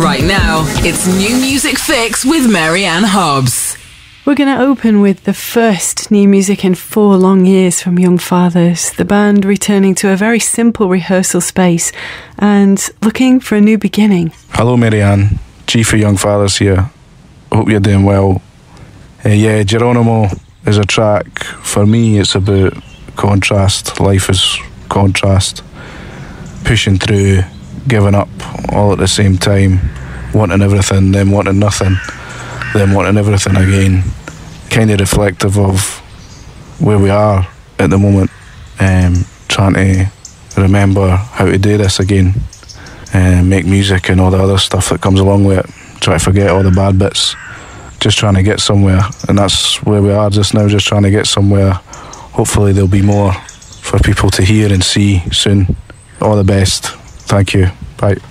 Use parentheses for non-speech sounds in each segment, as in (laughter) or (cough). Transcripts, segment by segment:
Right now, it's New Music Fix with Mary Anne Hobbs. We're going to open with the first new music in four long years from Young Fathers, the band returning to a very simple rehearsal space and looking for a new beginning. Hello, Marianne. G for Young Fathers here. Hope you're doing well. Uh, yeah, Geronimo is a track. For me, it's about contrast. Life is contrast. Pushing through, giving up all at the same time, wanting everything, then wanting nothing, then wanting everything again. Kind of reflective of where we are at the moment. Um, trying to remember how to do this again, and make music and all the other stuff that comes along with it. Try to forget all the bad bits. Just trying to get somewhere, and that's where we are just now. Just trying to get somewhere. Hopefully, there'll be more for people to hear and see soon. All the best. Thank you. Bye.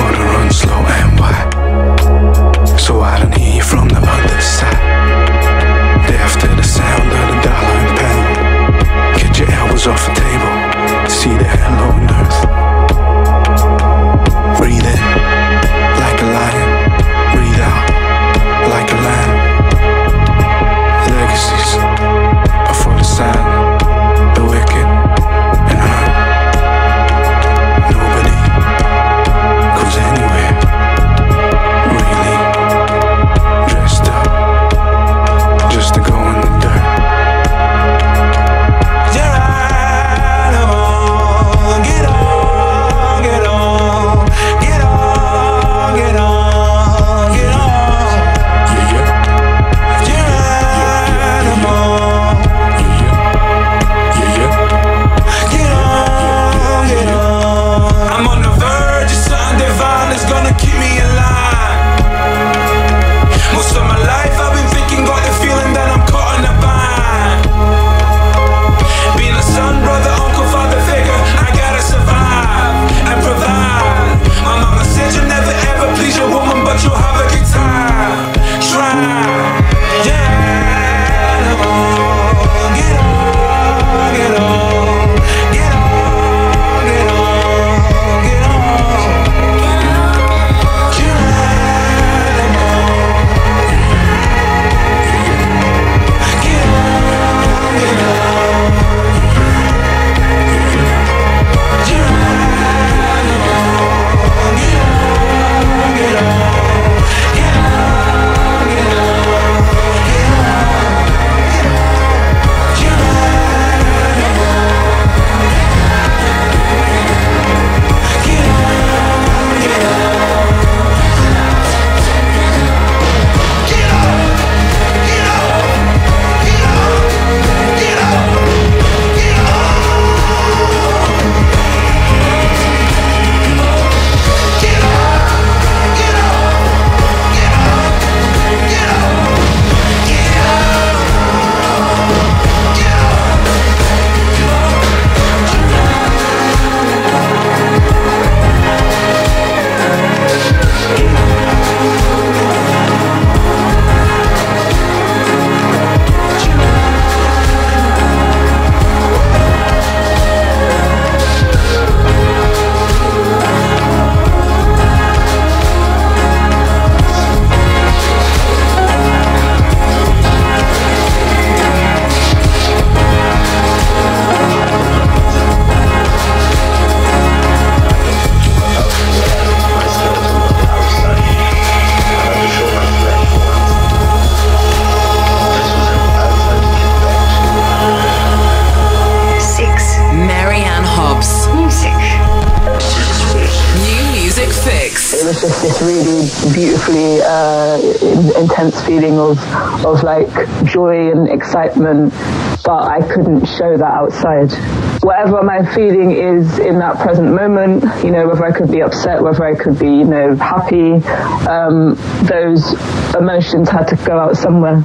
Water run slow and wide. So I don't hear you from the other side. Excitement, but I couldn't show that outside. Whatever my feeling is in that present moment, you know, whether I could be upset, whether I could be, you know, happy, um, those emotions had to go out somewhere.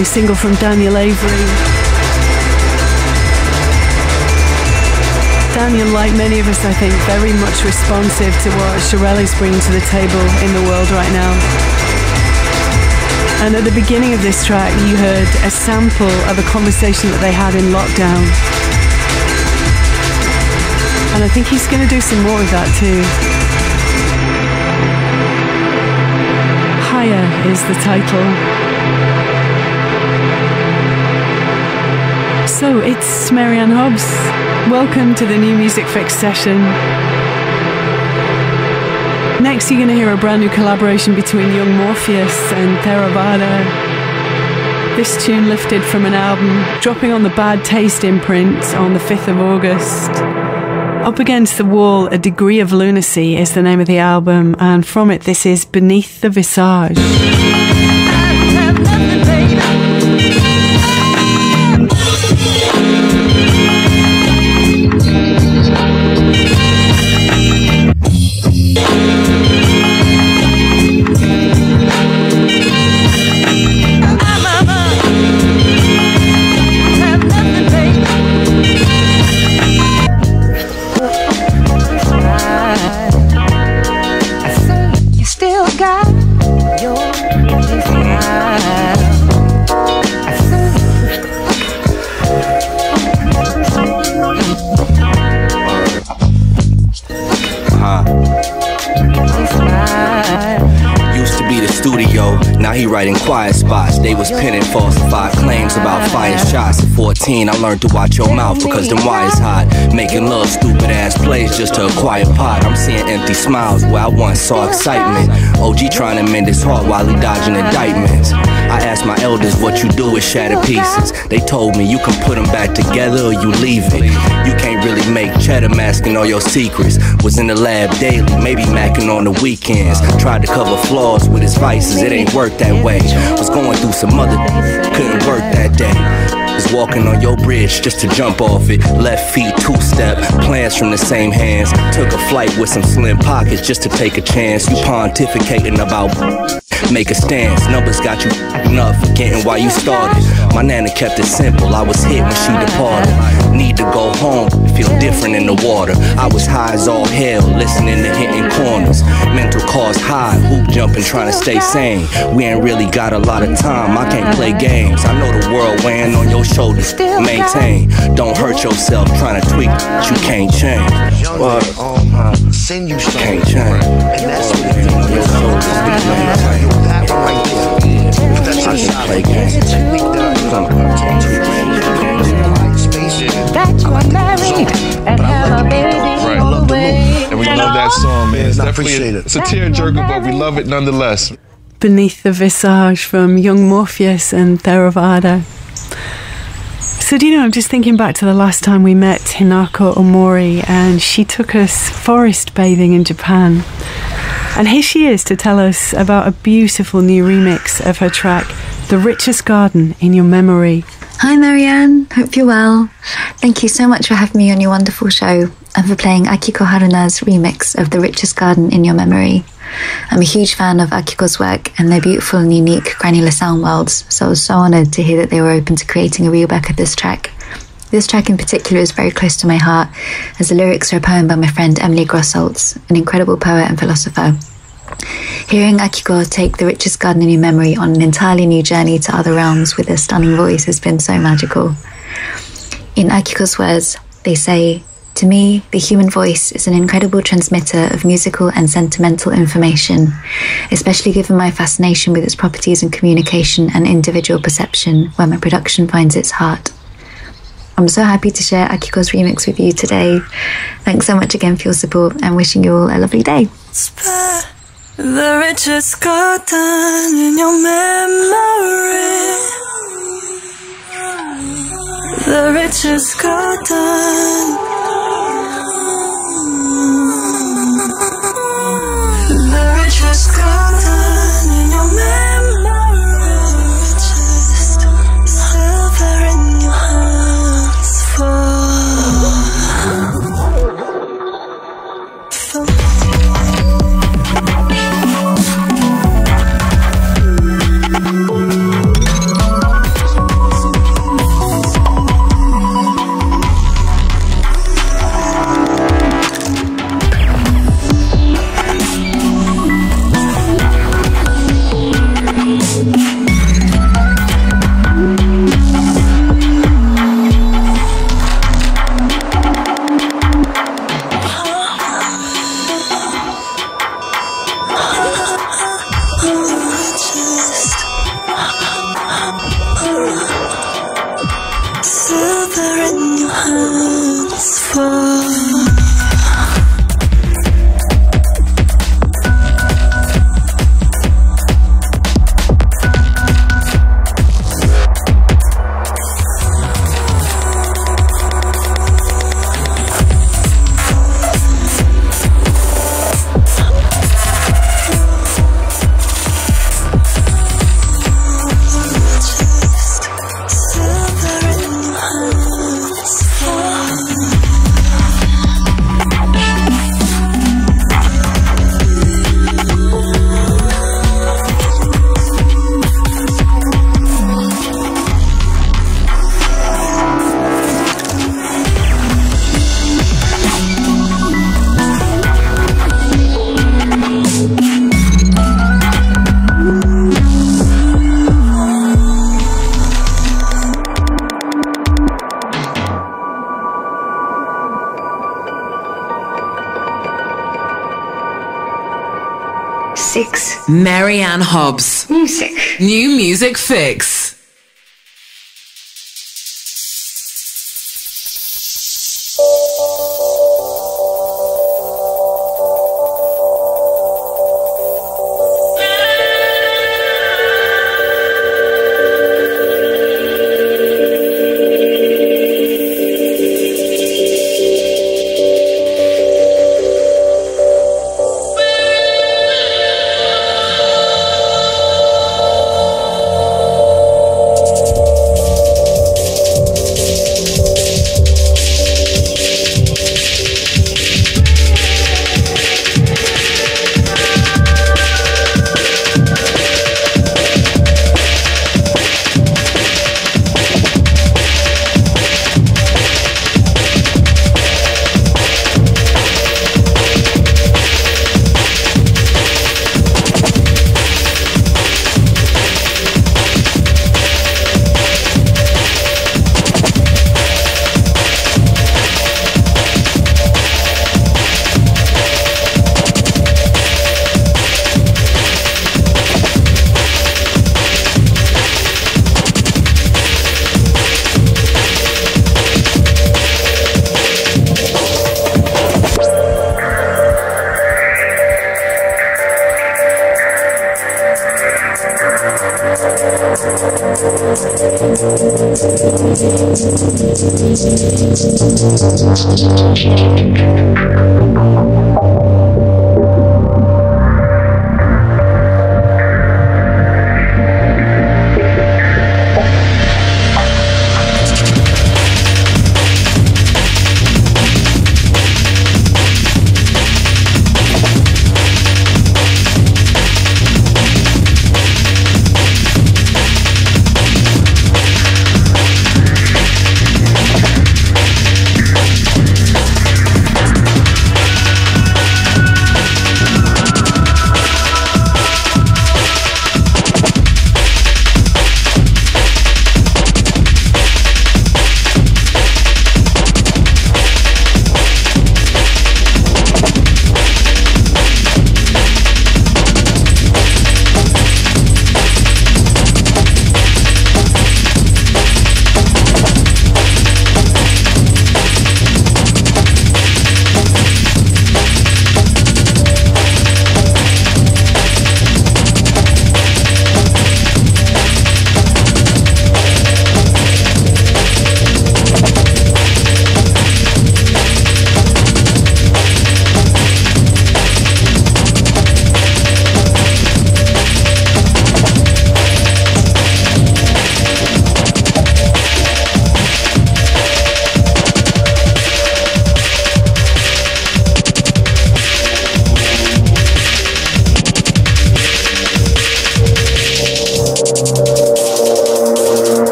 New single from Daniel Avery. Daniel, like many of us, I think, very much responsive to what Sherelle's bringing to the table in the world right now. And at the beginning of this track, you heard a sample of a conversation that they had in lockdown. And I think he's going to do some more of that too. Higher is the title. So it's Mary Anne Hobbs. Welcome to the new Music Fix session. Next, you're going to hear a brand new collaboration between Young Morpheus and Theravada. This tune lifted from an album dropping on the Bad Taste imprint on the 5th of August. Up Against the Wall, A Degree of Lunacy is the name of the album, and from it, this is Beneath the Visage. 15, I learned to watch your mouth because them wires hot. Making love, stupid ass plays just to acquire pot. I'm seeing empty smiles where I once saw excitement. OG trying to mend his heart while he dodging indictments. I asked my elders what you do with shattered pieces. They told me you can put them back together or you leave it. You can't really make cheddar masking all your secrets. Was in the lab daily, maybe macking on the weekends. Tried to cover flaws with his vices, it ain't work that way. Was going through some other, couldn't work that day. Walking on your bridge just to jump off it. Left feet two step, plans from the same hands. Took a flight with some slim pockets just to take a chance. You pontificating about make a stance. Numbers got you up, forgetting why you started. My nana kept it simple. I was hit when she departed. Need to go home, feel different in the water. I was high as all hell, listening to hitting corners. Mental cause high, hoop jumping, trying to stay sane. We ain't really got a lot of time. I can't play games. I know the world weighing on your shoulders. Maintain, don't hurt yourself trying to tweak. what You can't change. What? Send you something. Can't change. And that's what it is. Your. That one right there. That's your shot. Play games. Technique that I love. that you are married and have a baby Right. on the way. And we love that song, man. It's I definitely appreciate it. it's a tearjerker, but we love it nonetheless. Beneath the Visage from Young Morpheus and Theravada. So, do you know, I'm just thinking back to the last time we met Hinako Omori, and she took us forest bathing in Japan. And here she is to tell us about a beautiful new remix of her track, The Richest Garden in Your Memory. Hi, Mary Anne. Hope you're well. Thank you so much for having me on your wonderful show and for playing Akiko Haruna's remix of The Richest Garden in Your Memory. I'm a huge fan of Akiko's work and their beautiful and unique granular sound worlds, so I was so honoured to hear that they were open to creating a rework of this track. This track in particular is very close to my heart, as the lyrics are a poem by my friend Emily Grosholz, an incredible poet and philosopher. Hearing Akiko take the richest garden in your memory on an entirely new journey to other realms with her stunning voice has been so magical. In Akiko's words, they say, To me, the human voice is an incredible transmitter of musical and sentimental information, especially given my fascination with its properties in communication and individual perception, where my production finds its heart. I'm so happy to share Akiko's remix with you today. Thanks so much again for your support and wishing you all a lovely day. The richest garden in your memory. The richest garden. Mary Anne Hobbs. Music. New Music Fix.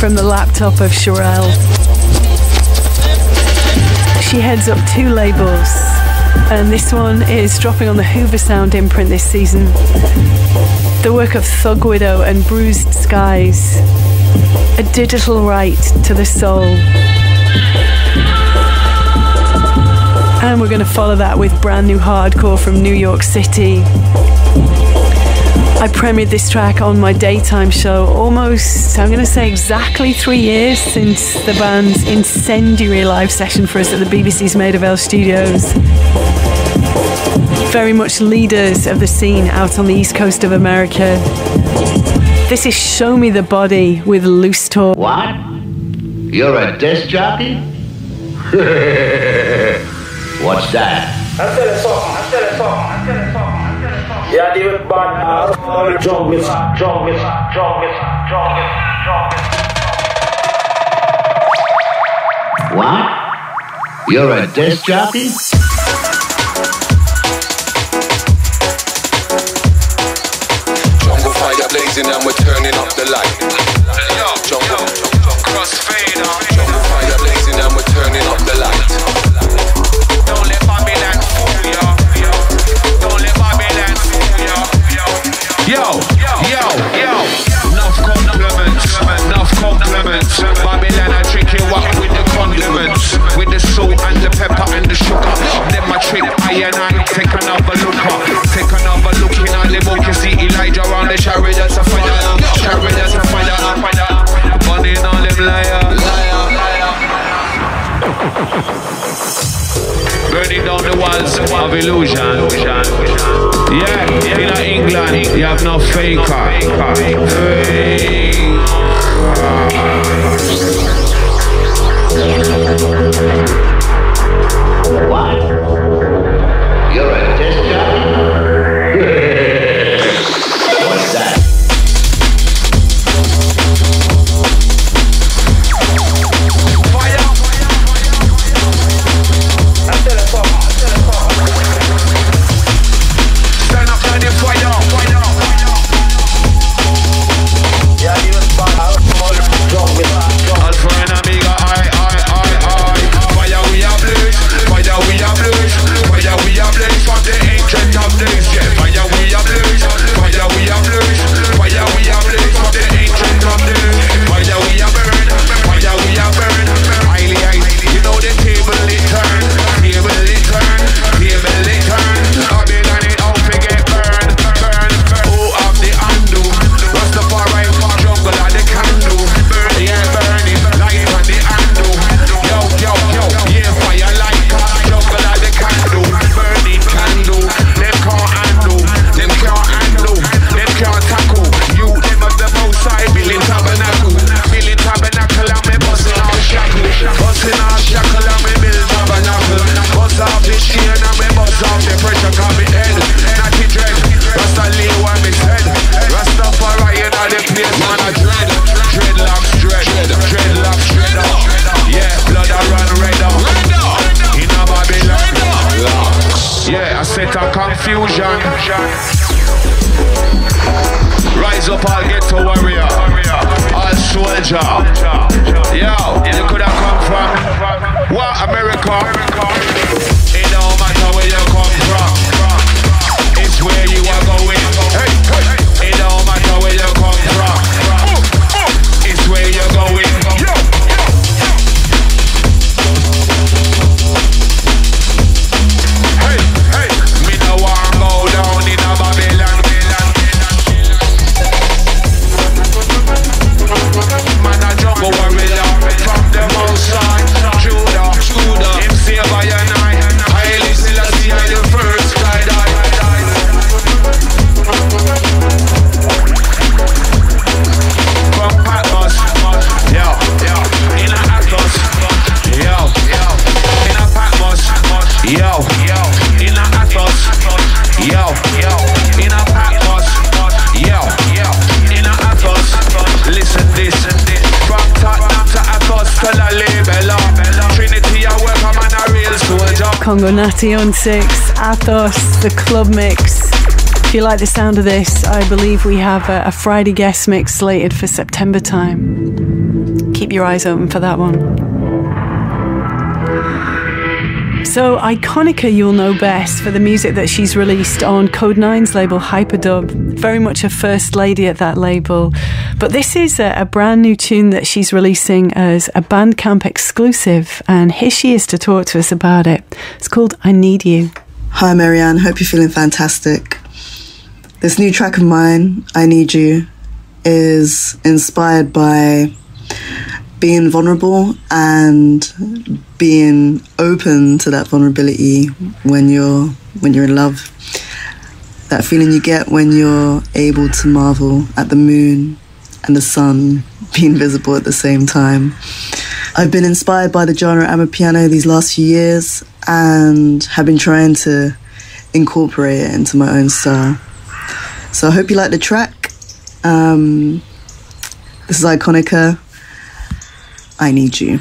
from the laptop of Sherelle. She heads up two labels, and this one is dropping on the Hooversound imprint this season. The work of Thug Widow and Bruised Skies, a digital right to the soul. And we're going to follow that with brand new hardcore from New York City. I premiered this track on my daytime show almost, I'm going to say exactly three years since the band's incendiary live session for us at the BBC's Maida Vale studios. Very much leaders of the scene out on the east coast of America. This is Show Me the Body with Loose Talk. What? You're a disc jockey? (laughs) What's that? I said a song, I said a song, I said a song. Yeah, they were bad. What? You're a disc jockey? Jungle fire blazing and we're turning up the light. Jungle, crossfader. illusion. Yeah, in England, you have no faker. Faker. What? Congo Natty on six, Athos, the club mix. If you like the sound of this, I believe we have a, a Friday guest mix slated for September time. Keep your eyes open for that one. So, Ikonika, you'll know best for the music that she's released on Kode9's label Hyperdub. Very much a first lady at that label. But this is a, a brand new tune that she's releasing as a Bandcamp exclusive, and here she is to talk to us about it. It's called I Need You. Hi, Mary Anne. Hope you're feeling fantastic. This new track of mine, I Need You, is inspired by being vulnerable and being open to that vulnerability when you're when you're in love. That feeling you get when you're able to marvel at the moon and the sun being visible at the same time. I've been inspired by the genre Amapiano these last few years and have been trying to incorporate it into my own style. So I hope you like the track. Um, this is Ikonika. I need you.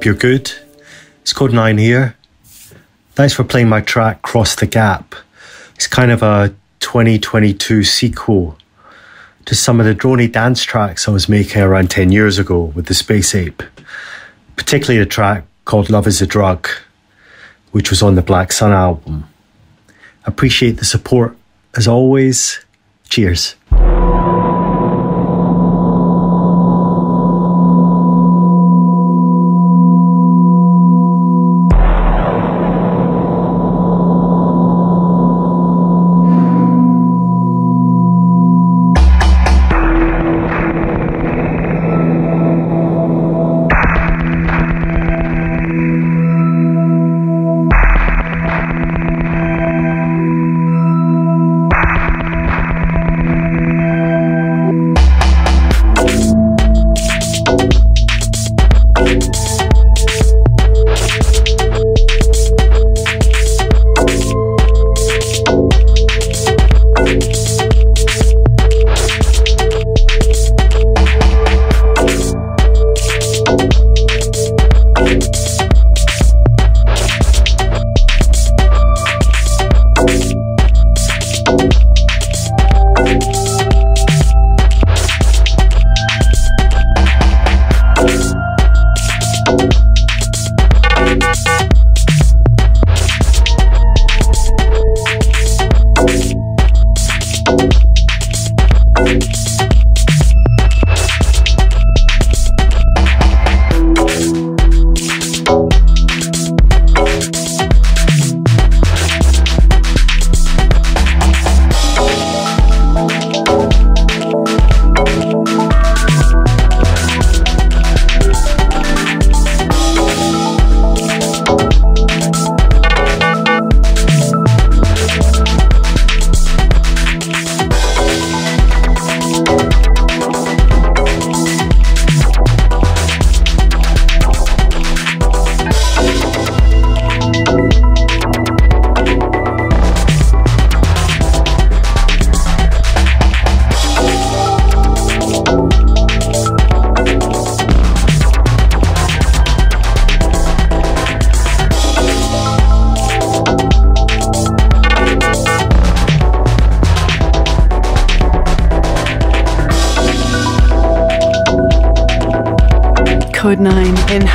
Hope you're good. It's Kode9 here. Thanks for playing my track Cross the Gap. It's kind of a 2022 sequel to some of the drony dance tracks I was making around 10 years ago with the Space Ape, particularly the track called Love is a Drug, which was on the Black Sun album. Appreciate the support as always. Cheers.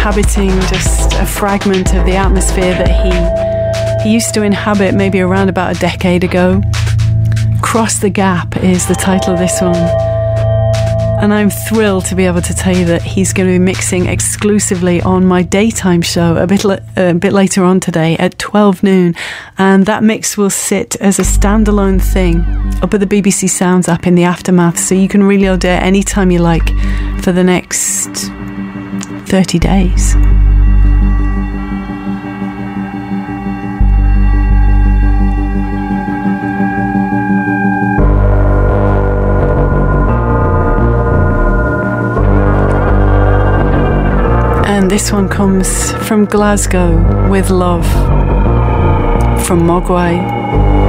Inhabiting just a fragment of the atmosphere that he he used to inhabit maybe around about a decade ago. Cross the Gap is the title of this one. And I'm thrilled to be able to tell you that he's going to be mixing exclusively on my daytime show a bit, uh, a bit later on today at 12 noon. And that mix will sit as a standalone thing up at the BBC Sounds app in the aftermath. So you can reload it anytime you like for the next 30 days. And this one comes from Glasgow with love from Mogwai.